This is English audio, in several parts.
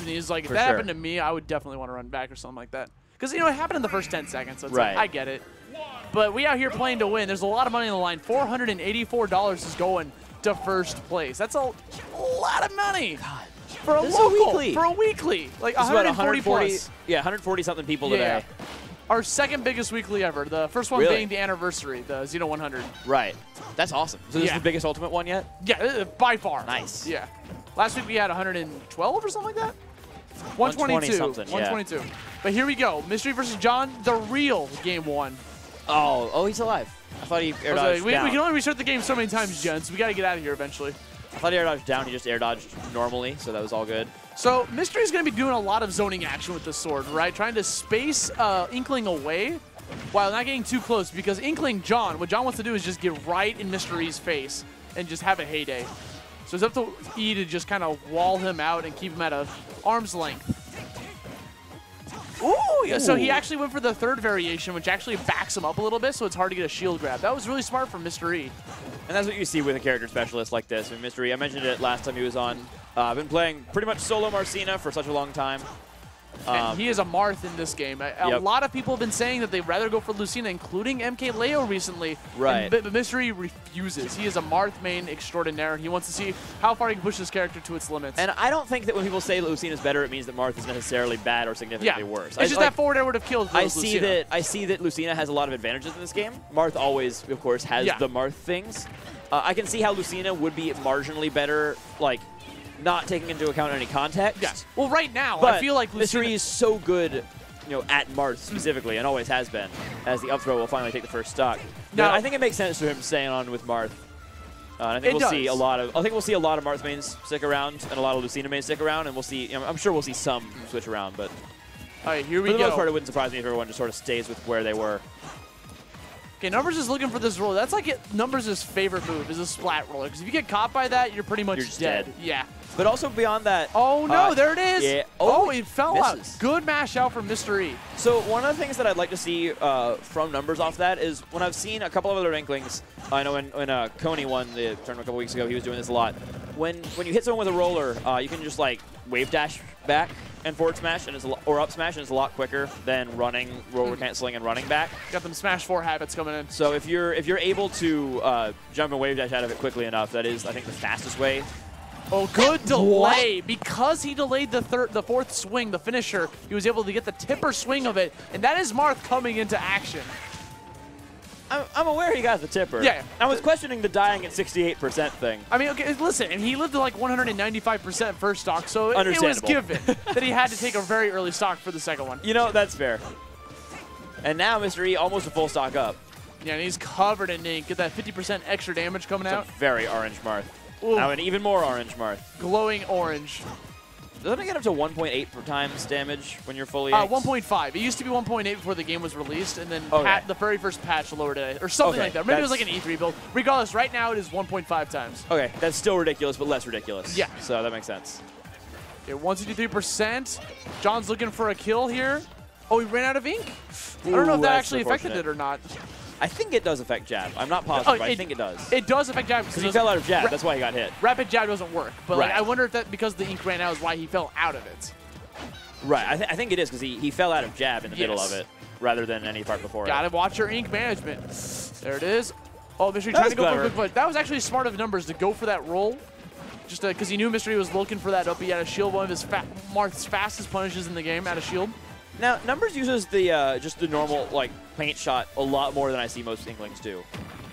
and he's like, if For that sure. happened to me, I would definitely want to run back or something like that. Because, you know, it happened in the first 10 seconds, so it's Right. like, I get it. But we out here playing to win. There's a lot of money on the line. $484 is going to first place. That's a lot of money. For a This is a local, weekly. For a weekly. Like This is about 140 140, plus. yeah, 140 something people Yeah. today. Our second biggest weekly ever. The first one Really? being the anniversary, the Xeno 100. Right. That's awesome. So this Yeah. is the biggest ultimate one yet? Yeah, uh, by far. Nice. Yeah. Last week we had 112 or something like that? 120 122. yeah. 122. But here we go. Mystery versus John, the real game one. Oh, oh, he's alive. I thought he air dodged like, we, down. we can only restart the game so many times, gents. We got to get out of here eventually. I thought he air dodged down. He just air dodged normally, so that was all good. So Mystery's going to be doing a lot of zoning action with the sword, right? Trying to space uh, Inkling away while not getting too close because Inkling John, what John wants to do is just get right in Mystery's face and just have a heyday. So it's up to E to just kind of wall him out and keep him at a arm's length. Ooh, yeah, so he actually went for the third variation, which actually backs him up a little bit, so it's hard to get a shield grab. That was really smart from Mr. E. And that's what you see with a character specialist like this. And Mystery, I mentioned it last time he was on. Uh, I've been playing pretty much solo Marcina for such a long time. And Um, he is a Marth in this game. A, a Yep. lot of people have been saying that they'd rather go for Lucina, including MK Leo recently. Right. But, Mystery refuses. He is a Marth main extraordinaire. He wants to see how far he can push this character to its limits. and I don't think that when people say Lucina is better, it means that Marth is necessarily bad or yeah, significantly worse. It's I, just like, that forward air would have killed. I see Lucina. that I see that Lucina has a lot of advantages in this game. Marth always, of course, has Yeah. the Marth things. Uh, I can see how Lucina would be marginally better, like not taking into account any context. Well, right now, But I feel like Mystery is so good, you know, at Marth specifically, and always has been, as the up throw will finally take the first stock. Now- Now, I think it makes sense for him staying on with Marth. Uh, and I think we'll see a lot of. I think we'll see a lot of Marth mains stick around, and a lot of Lucina mains stick around, and we'll see. You know, I'm sure we'll see some switch around, but All right, here we for the go. most part, it wouldn't surprise me if everyone just sort of stays with where they were. Okay, Numbers is looking for this roll. That's like it, Numbers' favorite move is a splat roller. Because if you get caught by that, you're pretty much You're dead. dead. Yeah. But also beyond that. Oh no, uh, there it is. yeah. Oh, Oh, it fell misses. out. Good mash out from Mr. E. So one of the things that I'd like to see uh, from numbers off that is when I've seen a couple of other Inklings, I know when, when uh, Coney won the tournament a couple weeks ago, he was doing this a lot. When when you hit someone with a roller, uh, you can just like wave dash back and forward smash, and it's or up smash, and it's a lot quicker than running, roller canceling, and running back. Got them Smash 4 habits coming in. So if you're if you're able to uh, jump and wave dash out of it quickly enough, that is I think the fastest way. Oh, good delay. Because he delayed the third, the fourth swing, the finisher, he was able to get the tipper swing of it, and that is Marth coming into action. I'm, I'm aware he got the tipper. Yeah. I was questioning the dying at 68% thing. I mean, okay, listen, and he lived to like 195% first stock, so it, it was given that he had to take a very early stock for the second one. You know, that's fair. And now Mr. E almost a full stock up. Yeah, and he's covered in ink. Get that 50% extra damage coming It's out. a very orange Marth. Ooh. Now an even more orange Marth. Glowing orange. Doesn't it get up to 1.8 per times damage when you're fully Uh, 1.5. It used to be 1.8 before the game was released, and then Okay. pat, the very first patch lowered it, or something Okay, like that. Maybe it was like an E3 build. Regardless, right now it is 1.5 times. Okay, that's still ridiculous, but less ridiculous. Yeah. So that makes sense. Okay, 163%. John's looking for a kill here. Oh, he ran out of ink? I don't know if that actually affected it or not. I think it does affect jab. I'm not positive, oh, but I think it does. It does affect jab Because he fell out of jab, that's why he got hit. Rapid jab doesn't work, but like, I wonder if that because the ink ran out is why he fell out of it. Right, I, th- I think it is because he, he fell out of jab in the middle of it rather than any part before Gotta it. watch your ink management. There it is. Oh, Mystery That trying to go for a clever. quick punch. That was actually smart of numbers to go for that roll. Just because he knew Mystery was looking for that up. He had a shield, one of his fa Marth's fastest punishes in the game, out of shield. Now, Numbers uses the uh, just the normal like paint shot a lot more than I see most Inklings do.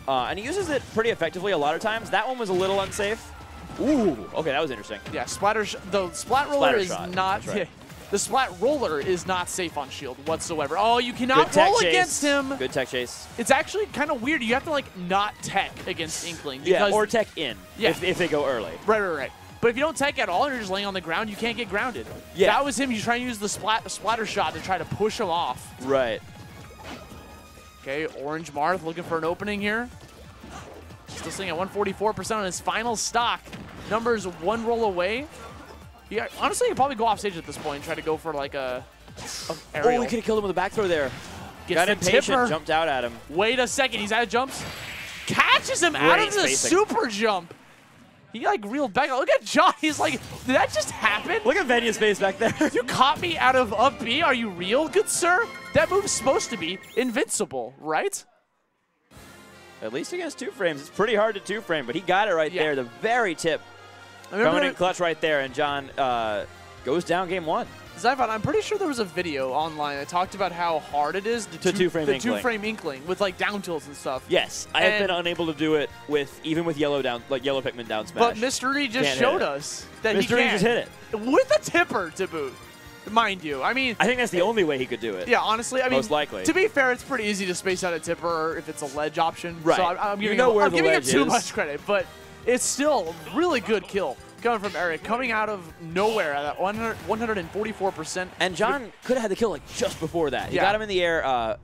Uh, and he uses it pretty effectively a lot of times. That one was a little unsafe. Ooh, okay, that was interesting. Yeah, splatter. Sh the splat roller Splatter is shot, not. right. the splat roller is not safe on shield whatsoever. Oh, you cannot tech roll chase. against him. Good tech chase. It's actually kind of weird. You have to like not tech against Inkling. Yeah, because- or tech in Yeah. if, if they go early. Right, right, right. But if you don't tech at all and you're just laying on the ground, you can't get grounded. Yeah. That was him. He's trying to use the splat splatter shot to try to push him off. Right. Okay, Orange Marth looking for an opening here. Still sitting at 144% on his final stock. Numbers one roll away. Yeah, honestly, you could probably go off stage at this point and try to go for like a, a Oh, aerial. we could have killed him with a back throw there. Gets Got the impatient, tipper. jumped out at him. Wait a second, he's out of jumps. Catches him out Great of the super jump. He like reeled back. Look at John. He's like, did that just happen? Look at Venya's face back there. You caught me out of up B. Are you real, good sir? That move's supposed to be invincible, right? At least against two frames. It's pretty hard to two frame, but he got it right Yeah. there. The very tip coming in clutch right there, and John uh, goes down game one. Zyvon, I'm pretty sure there was a video online that talked about how hard it is to, To two-frame the inkling. two-frame inkling with like down tilts and stuff. Yes, I have been unable to do it with even with yellow down, like yellow Pikmin down smash. But Mr. E just Can't showed us that he Mr. Can. just hit it. with a tipper to boot, mind you. I mean, I think that's the eh, only way he could do it. yeah, honestly, I mean, Most likely. To be fair, it's pretty easy to space out a tipper if it's a ledge option. Right. So I'm, I'm You giving know him, I'm giving him too much credit, but it's still a really good kill coming from Eric, coming out of nowhere at that 100, 144%. And John could have had the kill like just before that. He Yeah. got him in the air. Uh.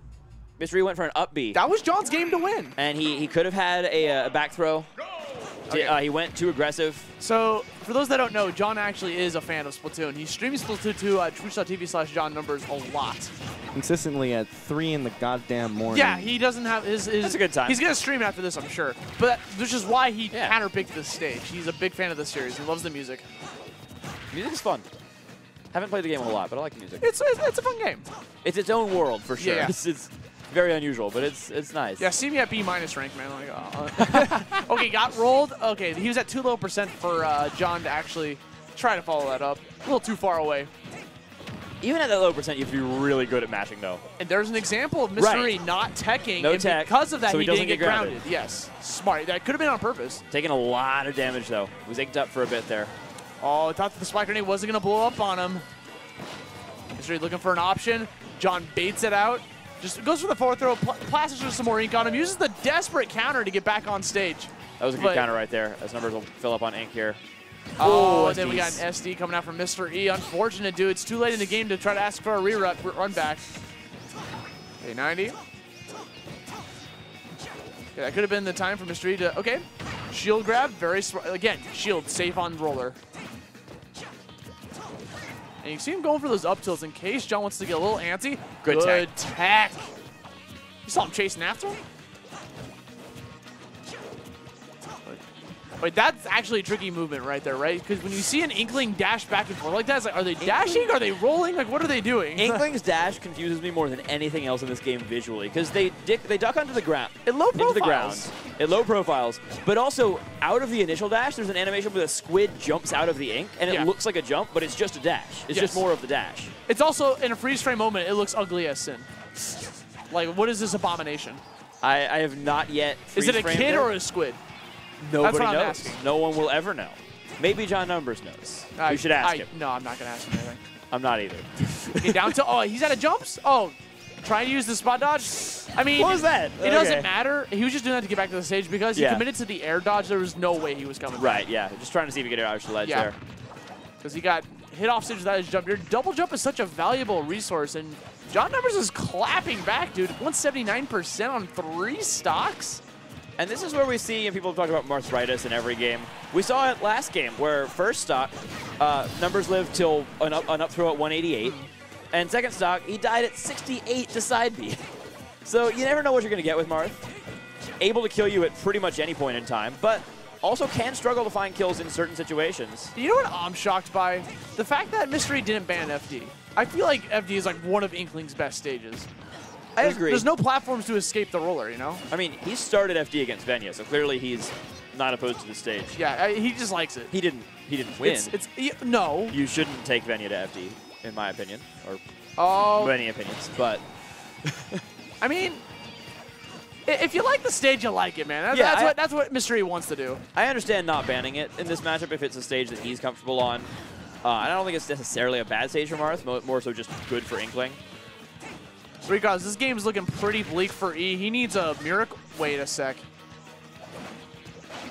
E went for an up B, That was John's game to win. and he, he could have had a, a back throw. Di- Okay. Uh, he went too aggressive. So, for those that don't know, John actually is a fan of Splatoon. He streams Splatoon 2 at twitch.tv slash John Numbers a lot. Consistently at 3 in the goddamn morning. Yeah, he doesn't have his. his That's a good time. He's gonna stream after this, I'm sure. But which is why he Yeah. counterpicked this stage. He's a big fan of the series. He loves the music. Music is fun. Haven't played the game a whole lot, but I like the music. It's it's, it's a fun game. It's its own world for sure. Yeah, yeah. Very unusual, but it's it's nice. Yeah, see me at B minus rank, man. Like, uh, okay, got rolled. Okay, he was at too low percent for uh, John to actually try to follow that up. A little too far away. Even at that low percent, you have to be really good at mashing, though. And there's an example of Right. Mystery not teching, No and tech, because of that, so he, he didn't get get grounded. grounded. Yes, smart. That could have been on purpose. Taking a lot of damage, though. Was inked up for a bit there. Oh, I thought the spike grenade wasn't going to blow up on him. Mystery looking for an option. John baits it out. Just goes for the forward throw, pl- plasters with some more ink on him, uses the desperate counter to get back on stage. That was a good But- counter right there, as numbers will fill up on ink here. Oh, Oh, and then we got an SD coming out from Mr. E. Unfortunate, dude. It's too late in the game to try to ask for a rerun run back. Okay, 90. Yeah, that could have been the time for Mr. E to. Okay, shield grab, very smart. Again, shield safe on roller. And you see him going for those up tilts in case John wants to get a little antsy. Good tech. tech. You saw him chasing after him? Wait, that's actually a tricky movement right there, right? Because when you see an Inkling dash back and forth like that, it's like, are they dashing? Are they rolling? Like, what are they doing? Inkling's dash confuses me more than anything else in this game visually, because they dick, they duck onto the ground. At low into the ground profiles. at low profiles, but also out of the initial dash, there's an animation where the squid jumps out of the ink, and it Yeah. looks like a jump, but it's just a dash. It's just more of the dash. It's also, in a freeze frame moment, it looks ugly as sin. Like, what is this abomination? I, I have not yet. Is it a kid it. or a squid? Nobody knows? No one will ever know. Maybe John Numbers knows. I- you should ask I- him. No, I'm not going to ask him anything. I'm not either. Okay, down to, oh, he's out of jumps? Oh, trying to use the spot dodge? I mean, What was that? It doesn't matter. He was just doing that to get back to the stage because he Yeah. committed to the air dodge. There was no way he was coming back. Right, yeah. Just trying to see if he could get out of the ledge Yeah. there. because he got hit off stage without his jump. Your double jump is such a valuable resource, and John Numbers is clapping back, dude. 179% on three stocks. And this is where we see, and people talked about arthritis in every game. We saw it last game where first stock, uh, numbers lived till an up, an up throw at 188. And second stock, he died at 68 to side B. so you never know what you're going to get with Marth. Able to kill you at pretty much any point in time, but also can struggle to find kills in certain situations. You know what I'm shocked by? The fact that Mystery didn't ban FD. I feel like FD is like one of Inkling's best stages. I agree. There's no platforms to escape the roller, you know? I mean, he started FD against Venya, so clearly he's not opposed to the stage. Yeah, I- he just likes it. He didn't. He didn't win. It's, it's y- no. you shouldn't take Venya to FD, in my opinion, or Oh, many opinions. But I mean, if you like the stage, you like it, man. That- Yeah, that's I- what that's what Mystery wants to do. I understand not banning it in this matchup if it's a stage that he's comfortable on. Uh, and I don't think it's necessarily a bad stage for Marth, more so just good for Inkling. Regardless, this game's looking pretty bleak for E. He needs a miracle. Wait a sec.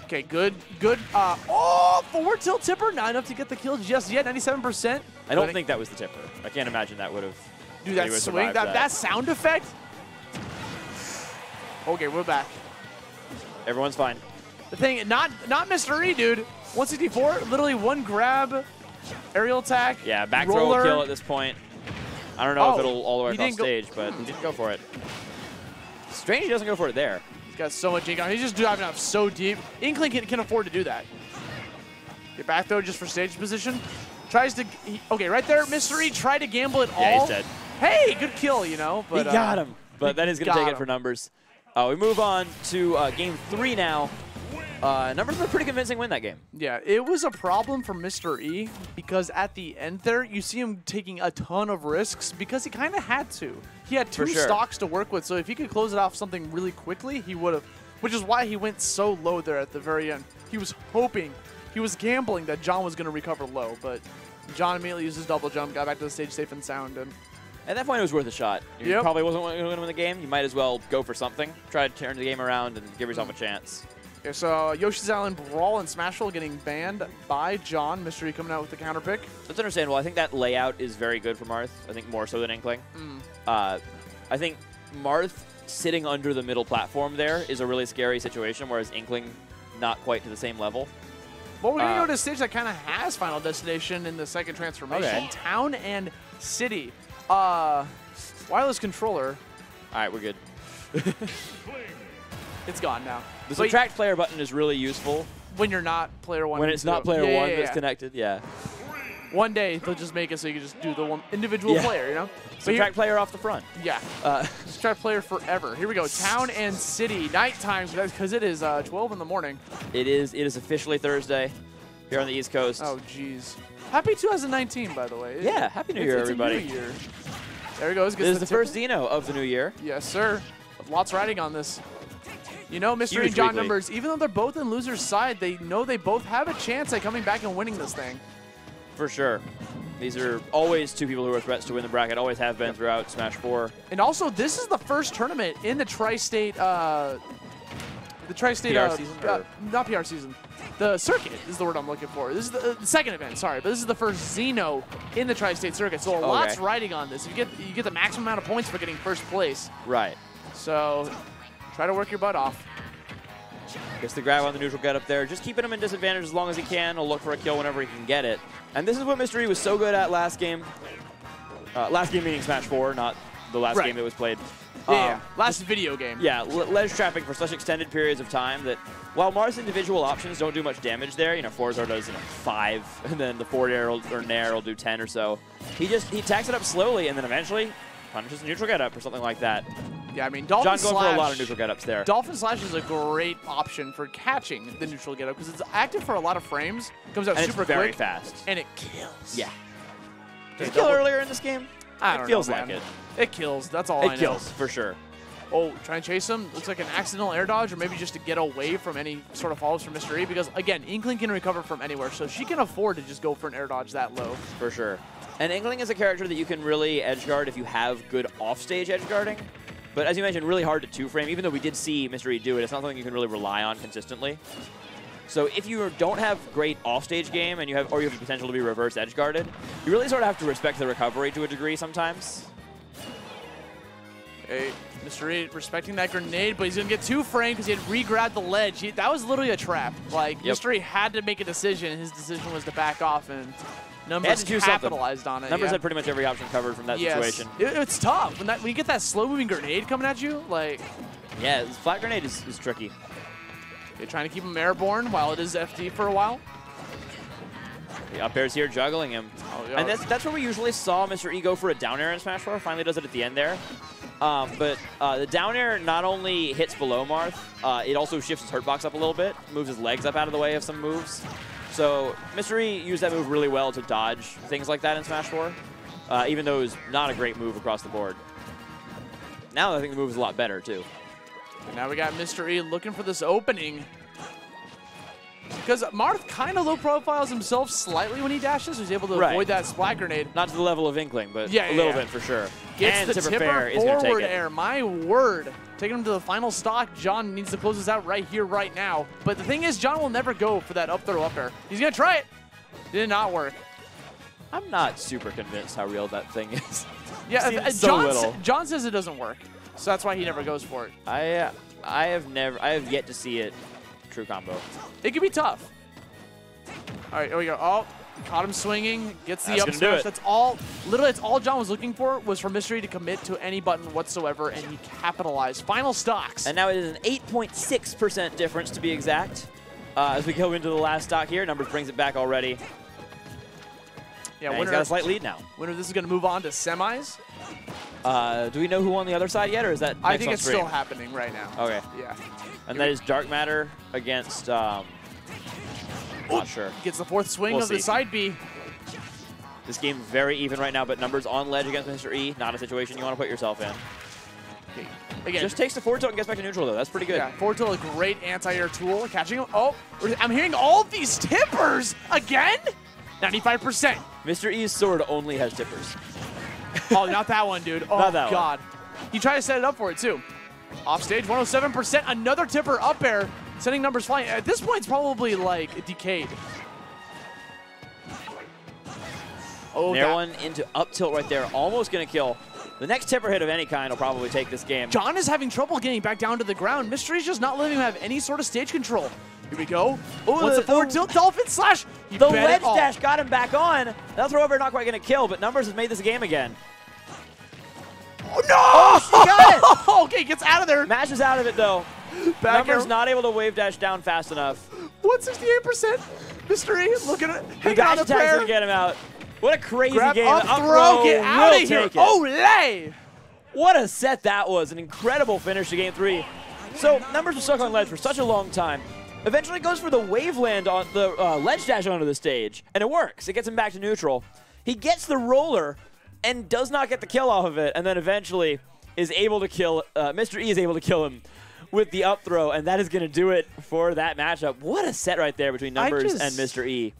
Okay, good, good. Uh, oh, forward tilt tipper, not enough to get the kill just yet. 97%. I don't think that was the tipper. I can't imagine that would have. Do that that he would swing, that, that. that sound effect. Okay, we're back. Everyone's fine. The thing, not not Mr. E, dude. 164, literally one grab, aerial attack. Yeah, back throw roller. will kill at this point. I don't know Oh, if it'll all the way across stage, but he didn't go for it. Strange he doesn't go for it there. He's got so much ink on. He's just driving up so deep. Inkling can, can afford to do that. Get back though, just for stage position. Tries to. He, okay, right there, Mystery tried to gamble it all. Yeah, he's dead. Hey, good kill, you know. But he got uh, him. But that is going to take him. it for numbers. Uh, we move on to uh, game three now. Uh, numbers were a pretty convincing win that game. Yeah, it was a problem for Mr. E because at the end there, you see him taking a ton of risks because he kind of had to. He had two sure. stocks to work with, so if he could close it off something really quickly, he would have. Which is why he went so low there at the very end. He was hoping, he was gambling that John was going to recover low, but John immediately used his double jump, got back to the stage safe and sound, and At that point, it was worth a shot. You Yep. probably wasn't going to win the game. You might as well go for something. Try to turn the game around and give yourself a chance. Yeah, so Yoshi's Island Brawl and Smashville getting banned by John. Mystery coming out with the counter pick. That's understandable. I think that layout is very good for Marth. I think more so than Inkling. Mm. Uh, I think Marth sitting under the middle platform there is a really scary situation, whereas Inkling not quite to the same level. Well, we're going to Uh, go to a stage that kind of has Final Destination in the second transformation. Okay. Town and City. Uh, wireless controller. All right, we're good. It's gone now. The But subtract player button is really useful when you're not player one. when it's not player Yeah, one yeah, that's connected. Yeah. One day they'll just make it so you can just do the one individual player, you know? Subtract player off the front. yeah. Uh, Subtract player forever. Here we go. Town and City. Nighttime, because it is uh, 12 in the morning. it is it is officially Thursday here on the East Coast. Oh, jeez. Happy 2019, by the way. Yeah, Happy New It's- Year, it's everybody. new year. There he goes. This is the tip. first Xeno of the new year. Yes, sir. Lots riding on this. You know, Mystery Huge and John weekly. numbers, even though they're both in loser's side, they know they both have a chance at coming back and winning this thing. For sure. These are always two people who are threats to win the bracket, always have been throughout Smash 4. And also, this is the first tournament in the tri-state, uh, the tri-state, PR uh, season, uh, not PR season. The circuit is the word I'm looking for. This is the, uh, the second event, sorry, but this is the first Xeno in the tri-state circuit. So a lot's riding on this. You get you get the maximum amount of points for getting first place. Right. So try to work your butt off. Gets the grab on the neutral get up there. Just keeping him in disadvantage as long as he can. He'll look for a kill whenever he can get it. And this is what Mystery was so good at last game. Uh, last game meaning Smash 4, not the last Right. game that was played. Yeah, Um, yeah. last video game. Yeah, le- ledge trapping for such extended periods of time that while Marth's individual options don't do much damage there, you know, Forzar does, you know, five, and then the forward air will, or Nair will do 10 or so. He just, he tacks it up slowly and then eventually punishes a neutral get up or something like that. Yeah, I mean, Dolphin John going Slash. for a lot of neutral get ups there. Dolphin Slash is a great option for catching the neutral getup because it's active for a lot of frames. Comes out and it's super very quick. fast. And it kills. Yeah. Okay, Did it kill earlier in this game? I it don't feels know, like it. It kills. That's all I know. It kills, for sure. Oh, trying to chase him. Looks like an accidental air dodge, or maybe just to get away from any sort of follows from Mr. E. Because again, Inkling can recover from anywhere, so she can afford to just go for an air dodge that low. For sure. And Inkling is a character that you can really edge guard if you have good offstage edge guarding. But as you mentioned, really hard to two frame. Even though we did see Mystery do it, it's not something you can really rely on consistently. So if you don't have great offstage game and you have, or you have the potential to be reverse edge guarded, you really sort of have to respect the recovery to a degree sometimes. Hey, Mr. E respecting that grenade, but he's gonna get two frame because he had re-grabbed the ledge. He, that was literally a trap. Like Yep. Mr. E had to make a decision. and His decision was to back off, and numbers to something. capitalized on it. Numbers yeah. had pretty much every option covered from that yes. situation. It- it's tough when that when you get that slow-moving grenade coming at you. Like Yeah, flat grenade is, is tricky. you're trying to keep him airborne while it is FD for a while. The up airs here juggling him. Oh, yeah. And that's, that's where we usually saw Mr. E go for a down air in Smash 4. Finally does it at the end there. Um, but uh, the down air not only hits below Marth, uh, it also shifts his hurt box up a little bit, moves his legs up out of the way of some moves. So. E used that move really well to dodge things like that in Smash 4, uh, even though it was not a great move across the board. Now I think the move is a lot better, too. Now we got. E looking for this opening. Because Marth kind of low profiles himself slightly when he dashes, so he's able to Right. avoid that splat grenade. Not to the level of Inkling, but Yeah, a little yeah. bit for sure. Gets and the Tipper tipper Fair is going to take forward it. air. My word. Taking him to the final stock. John needs to close this out right here, right now. But the thing is, John will never go for that up throw up air. He's going to try it. Did not work. I'm not super convinced how real that thing is. Yeah, so John, little. John says it doesn't work. So that's why he never goes for it. I uh, I have never I have yet to see it true combo. It could be tough. All right, here we go. Oh, caught him swinging. Gets the That's up gonna do smash. it. That's all. Literally, that's all John was looking for was for Mystery to commit to any button whatsoever, and he capitalized. Final stocks. And now it is an 8.6% difference to be exact. uh, as we go into the last stock here. Numbers brings it back already. Yeah, And he's winner, got a slight lead now. winner this is going to move on to semis. Uh, do we know who on the other side yet, or is that I think it's screen? still happening right now. Okay. Yeah. And that is Dark Matter against. Um, not sure. Gets the fourth swing We'll of the side B. This game very even right now, but numbers on ledge against Mr. E. Not a situation you want to put yourself in. Okay. Again, Just takes the forward tilt and gets back to neutral though. That's pretty good. Yeah, forward tilt, a great anti-air tool. Catching him. Oh, I'm hearing all these tippers again. 95%. Mr. E's sword only has tippers. Oh, not that one, dude. Oh, Not that one. God. He tried to set it up for it, too. Off stage, 107%. Another tipper up air, sending numbers flying. At this point, it's probably like decayed. Oh, Nair one into up tilt right there. Almost going to kill. The next tipper hit of any kind will probably take this game. John is having trouble getting back down to the ground. Mystery's just not letting him have any sort of stage control. Here we go. Oh, Once the- the forward tilt, dolphin slash. He The ledge dash got him back on. That throw over not quite going to kill, but Numbers has made this game again. Oh, no! she got it! okay, gets out of there. Mash is out of it though. Back Numbers not able to wave dash down fast enough. 168%. Mystery, looking at hanging dash on the prayer. to get him out. What a crazy Grab game. up throw, get out of here. Olay! What a set that was. An incredible finish to game three. So, numbers were stuck on ledge for such a long time. Eventually goes for the wave land on the uh, ledge dash onto the stage, and it works. It gets him back to neutral. He gets the roller and does not get the kill off of it, and then eventually is able to kill, uh, Mr. E is able to kill him with the up throw, and that is going to do it for that matchup. What a set right there between numbers just- and Mr. E.